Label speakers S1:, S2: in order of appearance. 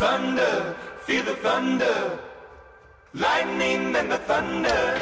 S1: thunder, feel the thunder, lightning and the thunder.